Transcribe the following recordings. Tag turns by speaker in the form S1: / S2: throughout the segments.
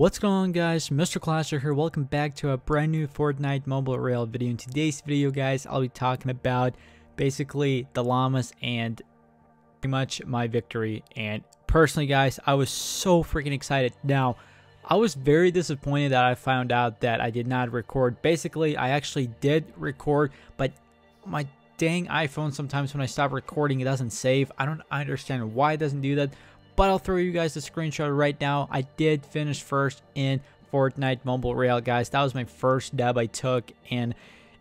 S1: What's going on guys, Mr. Clasher here, welcome back to a brand new Fortnite Mobile Royale video. In today's video guys, I'll be talking about basically the llamas and pretty much my victory. And personally guys, I was so freaking excited. Now, I was very disappointed that I found out that I did not record. Basically, I actually did record, but my dang iPhone sometimes when I stop recording it doesn't save. I don't understand why it doesn't do that but I'll throw you guys the screenshot right now. I did finish first in Fortnite Mobile Royale, guys. That was my first dub I took, and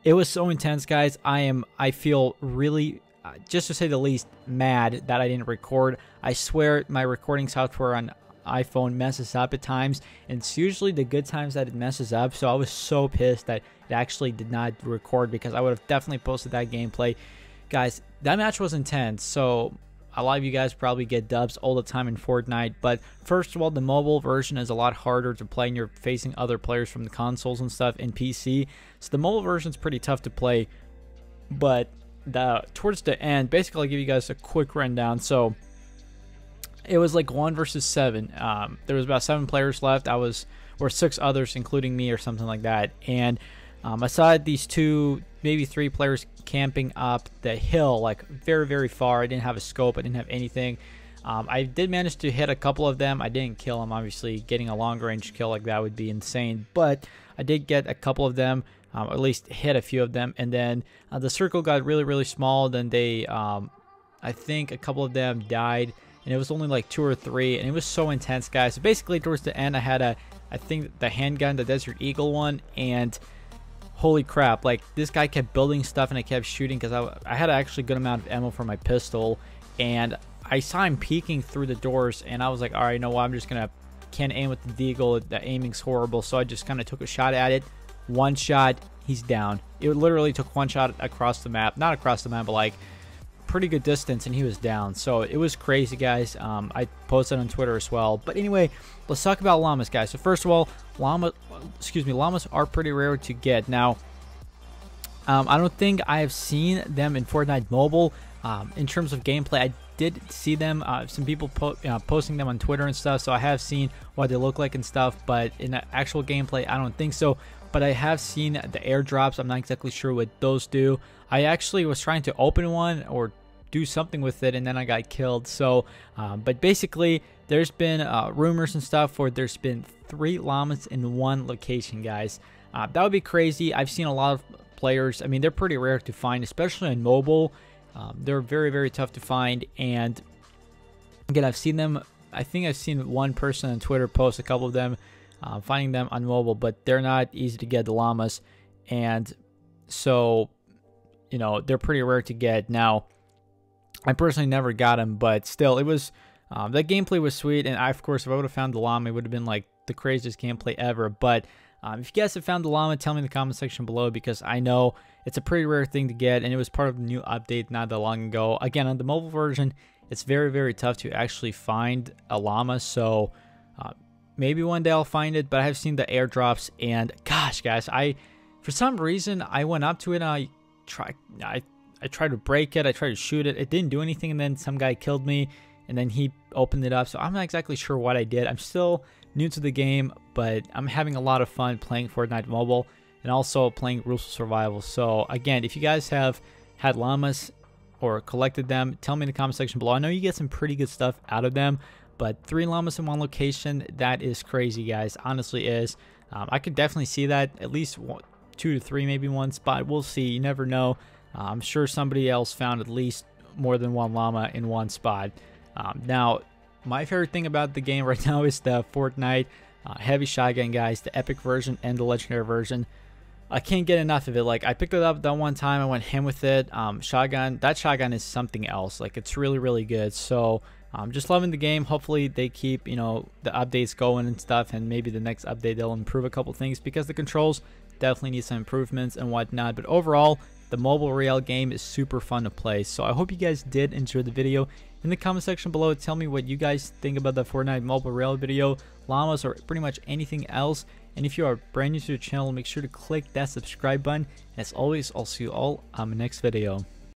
S1: it was so intense, guys. I am, I feel really, uh, just to say the least, mad that I didn't record. I swear my recording software on iPhone messes up at times, and it's usually the good times that it messes up. So I was so pissed that it actually did not record because I would have definitely posted that gameplay. Guys, that match was intense. So a lot of you guys probably get dubs all the time in Fortnite, but first of all, the mobile version is a lot harder to play and you're facing other players from the consoles and stuff in PC. So the mobile version is pretty tough to play, but the towards the end, basically I'll give you guys a quick rundown. So it was like one versus seven. Um, there was about seven players left. I was, or six others, including me or something like that. And um, I saw these two, maybe three players camping up the hill, like very, very far. I didn't have a scope. I didn't have anything. Um, I did manage to hit a couple of them. I didn't kill them, obviously. Getting a long range kill like that would be insane. But I did get a couple of them, um, at least hit a few of them. And then uh, the circle got really, really small. Then they, um, I think a couple of them died. And it was only like two or three. And it was so intense, guys. So basically, towards the end, I had a, I think the handgun, the Desert Eagle one. And holy crap, like this guy kept building stuff and I kept shooting because I, I had actually good amount of ammo for my pistol and I saw him peeking through the doors and I was like, all right, you know what, I'm just going to, can't aim with the deagle, the aiming's horrible, so I just kind of took a shot at it, one shot, he's down. It literally took one shot across the map, not across the map, but like pretty good distance and he was down. So it was crazy, guys. Um, I posted on Twitter as well. But anyway, let's talk about llamas, guys. So first of all, llama, excuse me, llamas are pretty rare to get. Now, um, I don't think I have seen them in Fortnite Mobile. Um, in terms of gameplay, I did see them. Uh, some people po uh, posting them on Twitter and stuff, so I have seen what they look like and stuff. But in actual gameplay, I don't think so. But I have seen the airdrops. I'm not exactly sure what those do. I actually was trying to open one or do something with it and then I got killed. So, um, but basically, there's been uh, rumors and stuff where there's been three llamas in one location, guys. Uh, that would be crazy. I've seen a lot of players. I mean, they're pretty rare to find, especially on mobile. Um, they're very, very tough to find. And again, I've seen them. I think I've seen one person on Twitter post a couple of them, uh, finding them on mobile, but they're not easy to get, the llamas. And so, you know, they're pretty rare to get. Now, I personally never got him, but still, it was um, that gameplay was sweet. And I, of course, if I would have found the llama, it would have been like the craziest gameplay ever. But um, if you guys have found the llama, tell me in the comment section below because I know it's a pretty rare thing to get, and it was part of the new update not that long ago. Again, on the mobile version, it's very very tough to actually find a llama. So uh, maybe one day I'll find it, but I have seen the airdrops, and gosh, guys, I for some reason I went up to it and I tried I I tried to break it, I tried to shoot it, it didn't do anything, and then some guy killed me, and then he opened it up. So I'm not exactly sure what I did. I'm still new to the game, but I'm having a lot of fun playing Fortnite Mobile and also playing Rules of Survival. So again, if you guys have had llamas or collected them, tell me in the comment section below. I know you get some pretty good stuff out of them, but three llamas in one location, that is crazy, guys. Honestly is. Um, I could definitely see that at least one, two to three, maybe one spot. We'll see. You never know. Uh, I'm sure somebody else found at least more than one llama in one spot. Um, now, my favorite thing about the game right now is the Fortnite uh, heavy shotgun, guys, the epic version and the legendary version. I can't get enough of it. Like I picked it up that one time, I went ham with it. Um, shotgun, that shotgun is something else. Like it's really, really good. So I'm um, just loving the game. Hopefully they keep you know the updates going and stuff, and maybe the next update they'll improve a couple things because the controls definitely need some improvements and whatnot. But overall, the mobile royale game is super fun to play. So I hope you guys did enjoy the video. In the comment section below, tell me what you guys think about the Fortnite mobile royale video, llamas, or pretty much anything else. And if you are brand new to the channel, make sure to click that subscribe button. As always, I'll see you all on the next video.